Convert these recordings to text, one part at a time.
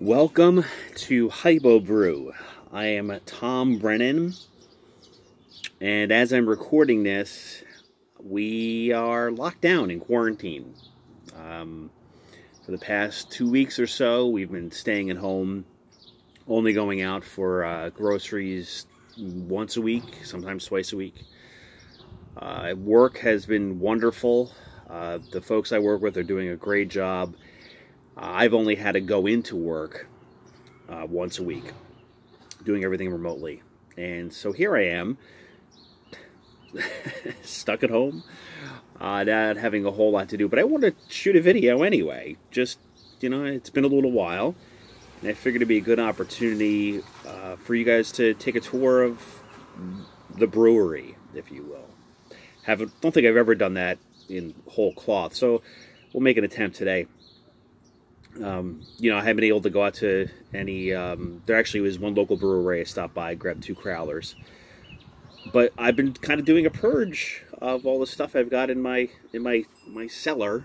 Welcome to HypoBrew. I am Tom Brennan, and as I'm recording this, we are locked down in quarantine. Um, for the past two weeks or so, we've been staying at home, only going out for uh, groceries once a week, sometimes twice a week. Uh, work has been wonderful. Uh, the folks I work with are doing a great job I've only had to go into work uh, once a week, doing everything remotely. And so here I am, stuck at home, uh, not having a whole lot to do. But I want to shoot a video anyway. Just, you know, it's been a little while. And I figured it'd be a good opportunity uh, for you guys to take a tour of the brewery, if you will. Haven't, don't think I've ever done that in whole cloth. So we'll make an attempt today um, you know, I haven't been able to go out to any. Um, there actually was one local brewery I stopped by, grabbed two crowlers. But I've been kind of doing a purge of all the stuff I've got in my in my my cellar.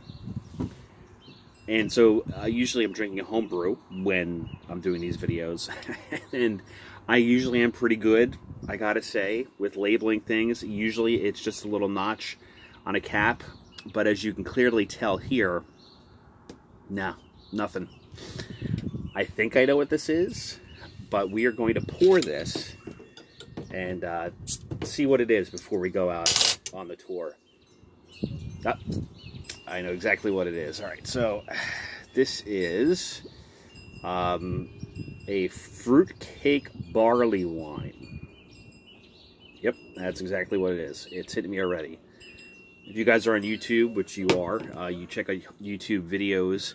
And so uh, usually I'm drinking a home brew when I'm doing these videos, and I usually am pretty good. I gotta say with labeling things. Usually it's just a little notch on a cap, but as you can clearly tell here, no, nothing. I think I know what this is, but we are going to pour this and uh, see what it is before we go out on the tour. I know exactly what it is. All right, so this is um, a fruit cake barley wine. Yep, that's exactly what it is. It's hitting me already. If you guys are on YouTube, which you are, uh, you check out YouTube videos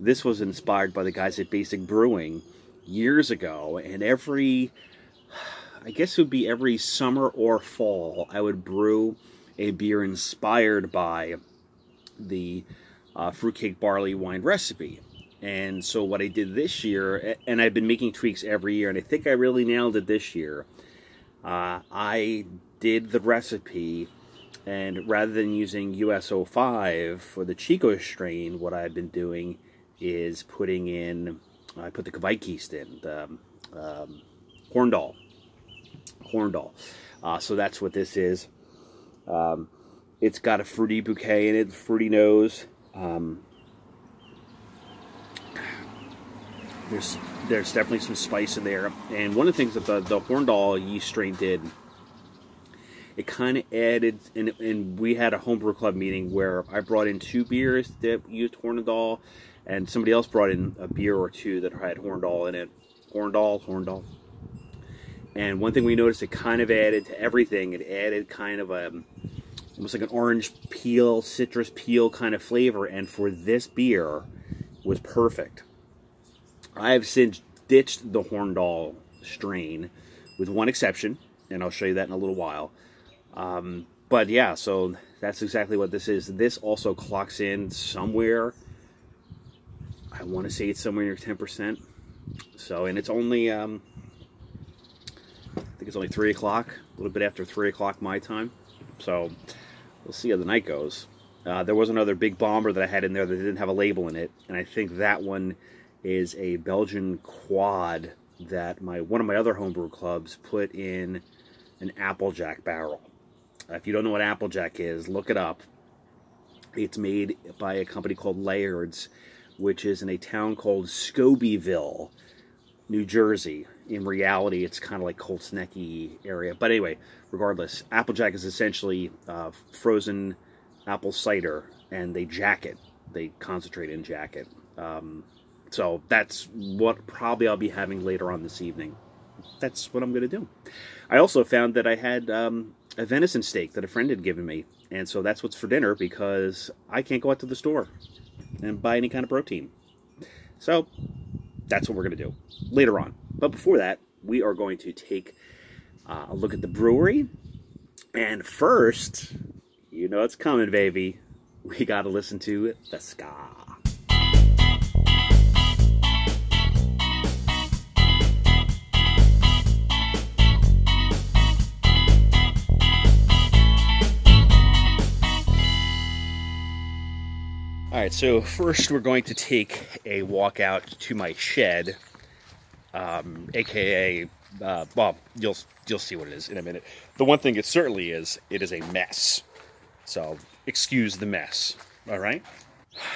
this was inspired by the guys at Basic Brewing years ago, and every, I guess it would be every summer or fall, I would brew a beer inspired by the uh, fruitcake barley wine recipe. And so what I did this year, and I've been making tweaks every year, and I think I really nailed it this year. Uh, I did the recipe, and rather than using US-05 for the Chico strain, what I've been doing is putting in, I put the Kveik in, the um, Horndal. Horndal. Uh, so that's what this is. Um, it's got a fruity bouquet in it, fruity nose. Um, there's there's definitely some spice in there. And one of the things that the, the Horndal yeast strain did, it kind of added, and, and we had a homebrew club meeting where I brought in two beers that used Horndal and somebody else brought in a beer or two that had Horndal in it. Horndal, Horndal. And one thing we noticed, it kind of added to everything. It added kind of a, almost like an orange peel, citrus peel kind of flavor. And for this beer, was perfect. I have since ditched the Horndal strain, with one exception, and I'll show you that in a little while. Um, but yeah, so that's exactly what this is. This also clocks in somewhere I want to say it's somewhere near 10%. So, and it's only, um, I think it's only 3 o'clock, a little bit after 3 o'clock my time. So, we'll see how the night goes. Uh, there was another big bomber that I had in there that didn't have a label in it, and I think that one is a Belgian quad that my one of my other homebrew clubs put in an Applejack barrel. If you don't know what Applejack is, look it up. It's made by a company called Laird's which is in a town called Scobeyville, New Jersey. In reality, it's kind of like Colts Necky area. But anyway, regardless, Applejack is essentially uh, frozen apple cider, and they jack it. They concentrate in jacket. Um, so that's what probably I'll be having later on this evening. That's what I'm going to do. I also found that I had um, a venison steak that a friend had given me. And so that's what's for dinner because I can't go out to the store and buy any kind of protein. So that's what we're going to do later on. But before that, we are going to take uh, a look at the brewery. And first, you know it's coming, baby. We got to listen to the ska. Right, so first we're going to take a walk out to my shed, um, aka, uh, well, you'll you'll see what it is in a minute. The one thing it certainly is, it is a mess. So excuse the mess. All right.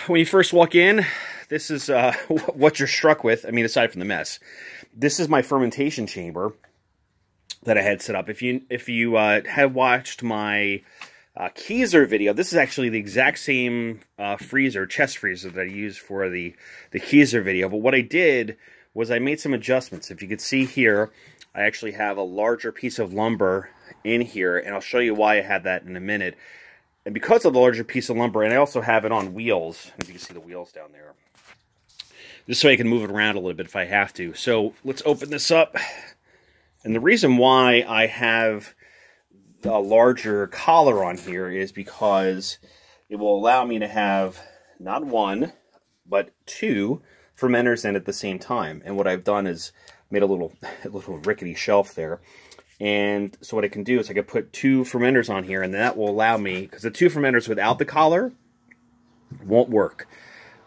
When you first walk in, this is uh, what you're struck with. I mean, aside from the mess, this is my fermentation chamber that I had set up. If you if you uh, have watched my uh, Keezer video, this is actually the exact same uh, freezer, chest freezer that I used for the the Keezer video. But what I did was I made some adjustments. If you could see here, I actually have a larger piece of lumber in here, and I'll show you why I had that in a minute. And because of the larger piece of lumber, and I also have it on wheels, if you can see the wheels down there, just so I can move it around a little bit if I have to. So let's open this up. And the reason why I have a larger collar on here is because it will allow me to have not one, but two fermenters in at the same time. And what I've done is made a little, a little rickety shelf there. And so what I can do is I can put two fermenters on here, and that will allow me, because the two fermenters without the collar won't work.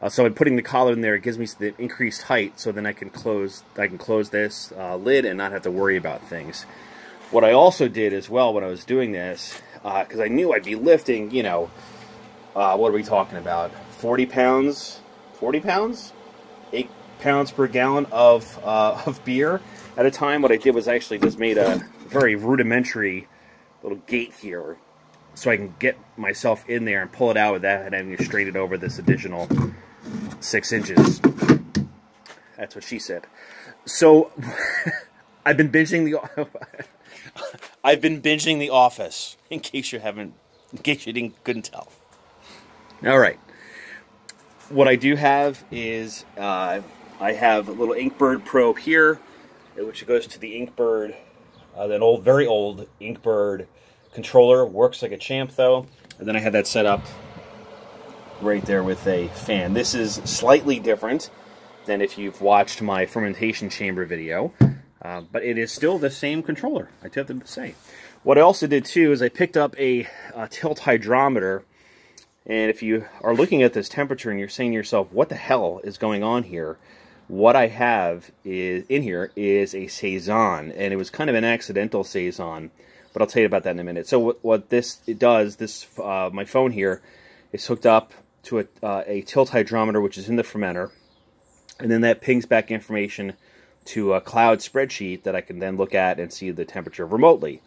Uh, so I'm putting the collar in there, it gives me the increased height, so then I can close I can close this uh, lid and not have to worry about things. What I also did as well when I was doing this, because uh, I knew I'd be lifting, you know, uh, what are we talking about? 40 pounds? 40 pounds? 8 pounds per gallon of, uh, of beer at a time. What I did was actually just made a very rudimentary little gate here so I can get myself in there and pull it out without having to straight it over this additional six inches. That's what she said. So I've been binging the I've been binging The Office. In case you haven't, in case you didn't couldn't tell. All right. What I do have is uh, I have a little Inkbird probe here, which goes to the Inkbird, uh, an old, very old Inkbird controller. Works like a champ though. And then I have that set up right there with a fan. This is slightly different than if you've watched my fermentation chamber video, uh, but it is still the same controller, I have to say. What I also did too is I picked up a, a tilt hydrometer, and if you are looking at this temperature and you're saying to yourself, what the hell is going on here? What I have is in here is a Saison, and it was kind of an accidental Saison, but I'll tell you about that in a minute. So what, what this it does, this uh, my phone here is hooked up to a, uh, a tilt hydrometer, which is in the fermenter, and then that pings back information to a cloud spreadsheet that I can then look at and see the temperature remotely.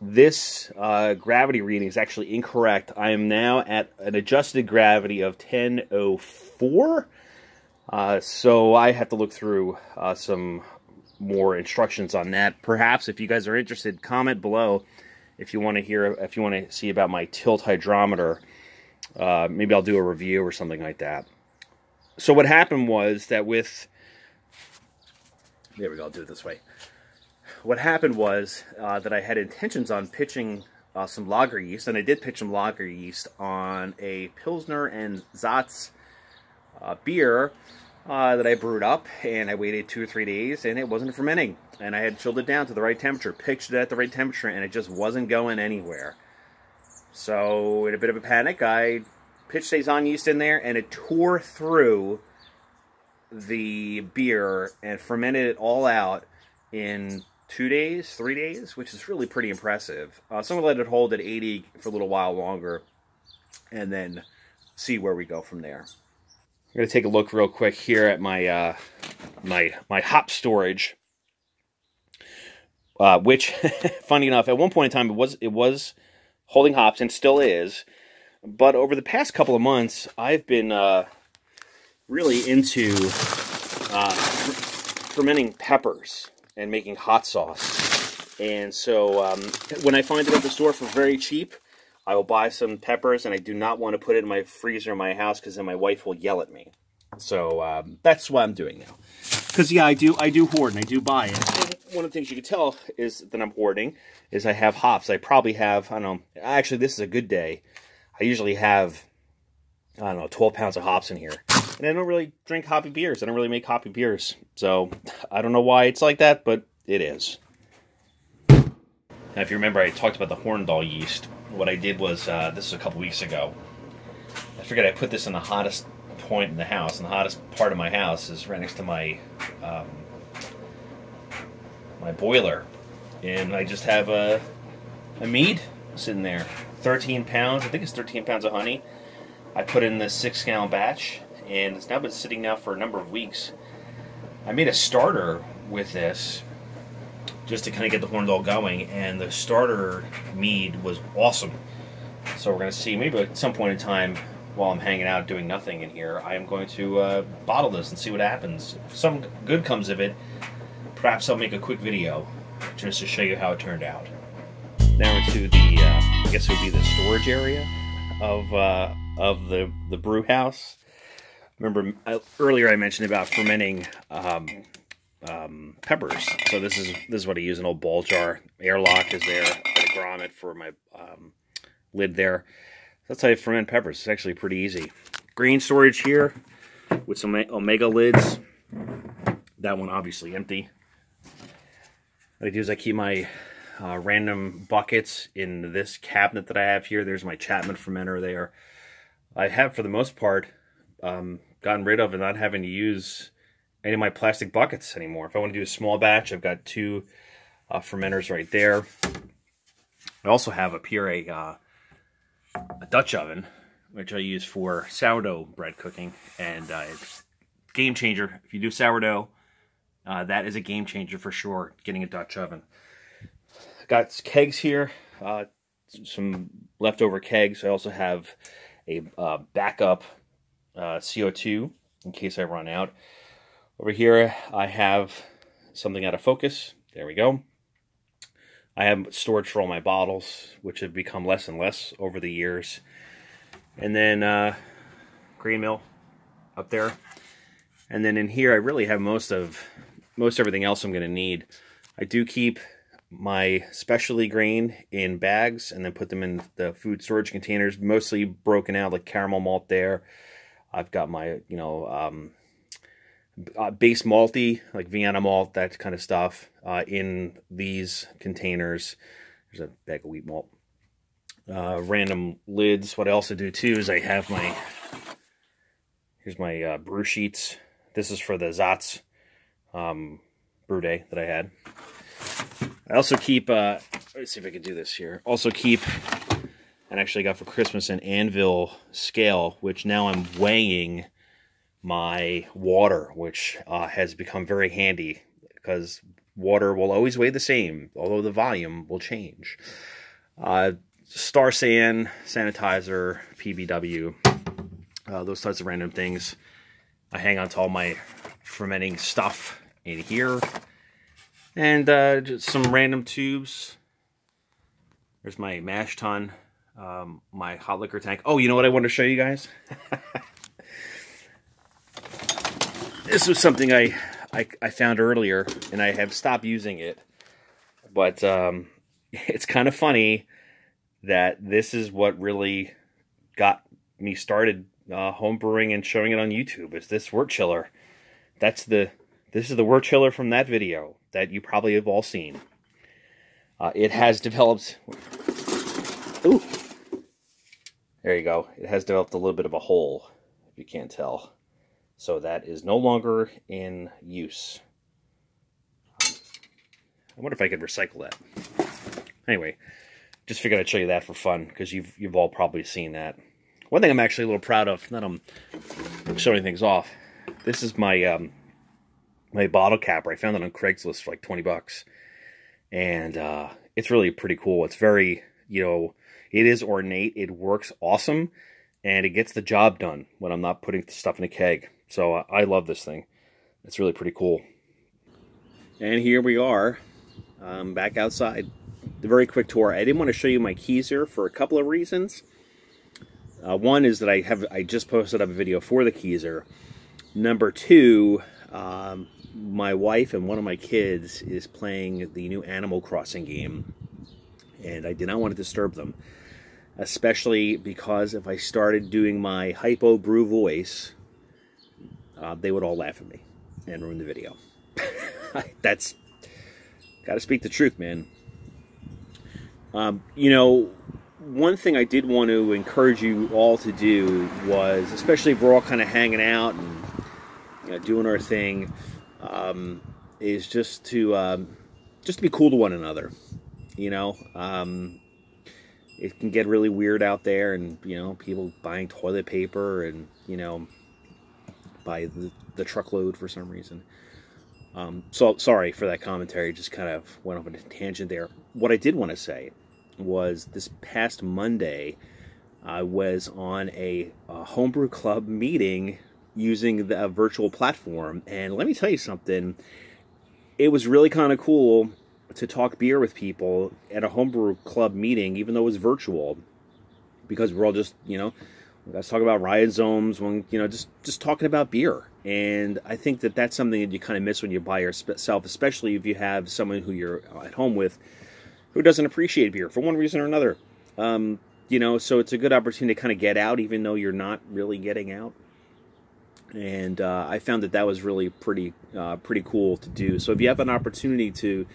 This uh, gravity reading is actually incorrect. I am now at an adjusted gravity of 1004. Uh, so I have to look through uh, some more instructions on that. Perhaps if you guys are interested, comment below if you want to hear, if you want to see about my tilt hydrometer uh, maybe I'll do a review or something like that. So what happened was that with... There we go, I'll do it this way. What happened was uh, that I had intentions on pitching uh, some lager yeast, and I did pitch some lager yeast on a Pilsner and Saaz uh, beer uh, that I brewed up, and I waited two or three days, and it wasn't fermenting. And I had chilled it down to the right temperature, pitched it at the right temperature, and it just wasn't going anywhere. So, in a bit of a panic, I pitched Saison yeast in there, and it tore through the beer and fermented it all out in two days, three days, which is really pretty impressive. Uh, so I'm going to let it hold at 80 for a little while longer, and then see where we go from there. I'm going to take a look real quick here at my uh, my my hop storage, uh, which, funny enough, at one point in time it was it was holding hops and still is. But over the past couple of months, I've been uh, really into uh, fermenting peppers and making hot sauce. And so um, when I find it at the store for very cheap, I will buy some peppers, and I do not want to put it in my freezer in my house because then my wife will yell at me. So um, that's what I'm doing now. Because yeah, I do I do hoard and I do buy it. One of the things you can tell is that I'm hoarding is I have hops. I probably have I don't know. Actually, this is a good day. I usually have I don't know 12 pounds of hops in here, and I don't really drink hoppy beers. I don't really make hoppy beers, so I don't know why it's like that, but it is. Now, if you remember, I talked about the Horndal yeast. What I did was uh, this is a couple weeks ago. I figured I'd put this in the hottest point in the house, and the hottest part of my house is right next to my um, my boiler, and I just have a a mead sitting there, 13 pounds. I think it's 13 pounds of honey. I put in this six gallon batch, and it's now been sitting now for a number of weeks. I made a starter with this just to kind of get the horns all going, and the starter mead was awesome. So we're going to see maybe at some point in time while I'm hanging out doing nothing in here, I am going to uh, bottle this and see what happens. If some good comes of it, perhaps I'll make a quick video just to show you how it turned out. Now into the, uh, I guess it would be the storage area of uh, of the the brew house. Remember earlier I mentioned about fermenting um, um, peppers. So this is this is what I use an old ball jar. Airlock is there. A grommet for my um, lid there. That's how you ferment peppers. It's actually pretty easy. Grain storage here with some Omega lids. That one obviously empty. What I do is I keep my uh, random buckets in this cabinet that I have here. There's my Chapman fermenter there. I have, for the most part, um, gotten rid of and not having to use any of my plastic buckets anymore. If I want to do a small batch, I've got two uh, fermenters right there. I also have up here a, uh, a Dutch oven, which I use for sourdough bread cooking, and uh, it's game changer. If you do sourdough, uh, that is a game changer for sure, getting a Dutch oven. Got kegs here, uh, some leftover kegs. I also have a uh, CO2 in case I run out. Over here, I have something out of focus. There we go. I have storage for all my bottles, which have become less and less over the years. And then uh, grain mill up there. And then in here, I really have most of most everything else I'm going to need. I do keep my specialty grain in bags and then put them in the food storage containers, mostly broken out like caramel malt there. I've got my, you know, um, uh, base malty, like Vienna malt, that kind of stuff, uh, in these containers. There's a bag of wheat malt. Uh, random lids. What I also do too is I have my, here's my uh, brew sheets. This is for the Saaz um, brew day that I had. I also keep, uh, let's see if I can do this here. Also keep, and actually got for Christmas an Anvil scale, which now I'm weighing my water, which uh, has become very handy because water will always weigh the same, although the volume will change. Uh, Star San, sanitizer, PBW, uh, those types of random things. I hang on to all my fermenting stuff in here. And uh, just some random tubes. There's my mash tun, um, my hot liquor tank. Oh, you know what I want to show you guys? this was something I, I, I found earlier, and I have stopped using it. But um, it's kind of funny that this is what really got me started uh, home brewing and showing it on YouTube. Is this wort chiller? That's the this is the wort chiller from that video that you probably have all seen. Uh, it has developed. Ooh, there you go. It has developed a little bit of a hole, if you can't tell. So that is no longer in use. I wonder if I could recycle that. Anyway, just figured I'd show you that for fun because you've you've all probably seen that. One thing I'm actually a little proud of, not I'm showing things off. This is my um, my bottle capper. I found it on Craigslist for like 20 bucks, and uh, it's really pretty cool. It's very you know it is ornate. It works awesome, and it gets the job done when I'm not putting stuff in a keg. So uh, I love this thing. It's really pretty cool. And here we are, um, back outside. The very quick tour. I didn't want to show you my Keezer for a couple of reasons. Uh, one is that I have I just posted up a video for the Keezer. Number two, um, my wife and one of my kids is playing the new Animal Crossing game, and I did not want to disturb them, especially because if I started doing my hypo brew voice, uh, they would all laugh at me and ruin the video. That's got to speak the truth, man. Um, you know, one thing I did want to encourage you all to do was, especially if we're all kind of hanging out and you know, doing our thing, um, is just to um, just to be cool to one another. You know, um, it can get really weird out there, and you know, people buying toilet paper and you know, by the, the truckload for some reason. Um, so sorry for that commentary. Just kind of went off on a tangent there. What I did want to say was this past Monday, I was on a, a homebrew club meeting using the virtual platform, and let me tell you something. It was really kind of cool to talk beer with people at a homebrew club meeting, even though it was virtual, because we're all just you know, let's talk about rhizomes when you know just just talking about beer. And I think that that's something that you kind of miss when you buy yourself, especially if you have someone who you're at home with who doesn't appreciate beer for one reason or another. Um, you know, so it's a good opportunity to kind of get out, even though you're not really getting out. And uh, I found that that was really pretty uh, pretty cool to do. So if you have an opportunity to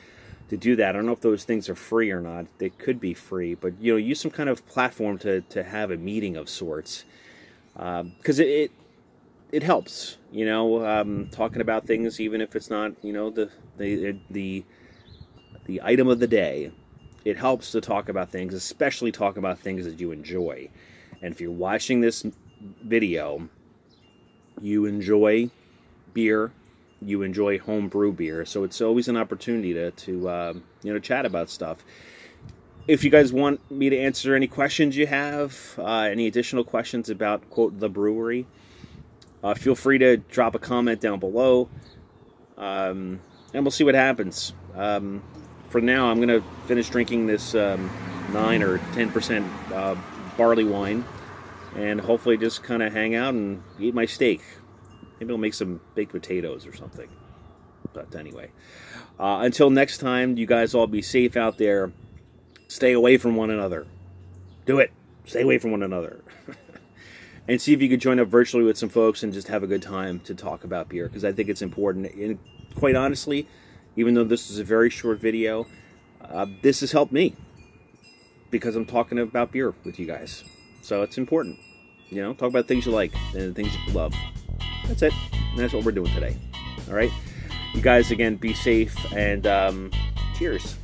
to do that, I don't know if those things are free or not. They could be free, but you know, use some kind of platform to to have a meeting of sorts because um, it, it it helps. You know, um, talking about things, even if it's not you know the the the the item of the day it helps to talk about things, especially talk about things that you enjoy. And if you're watching this video, you enjoy beer, you enjoy home brew beer, so it's always an opportunity to, to uh, you know chat about stuff. If you guys want me to answer any questions you have, uh, any additional questions about quote the brewery, uh, feel free to drop a comment down below, um, and we'll see what happens. Um, for now, I'm going to finish drinking this um, 9 or 10% uh, barley wine and hopefully just kind of hang out and eat my steak. Maybe I'll make some baked potatoes or something. But anyway, uh, until next time, you guys all be safe out there. Stay away from one another. Do it. Stay away from one another. and see if you could join up virtually with some folks and just have a good time to talk about beer because I think it's important. And quite honestly, even though this is a very short video, uh, this has helped me because I'm talking about beer with you guys. So it's important. You know, talk about things you like and things you love. That's it. And that's what we're doing today. All right. You guys, again, be safe and um, cheers.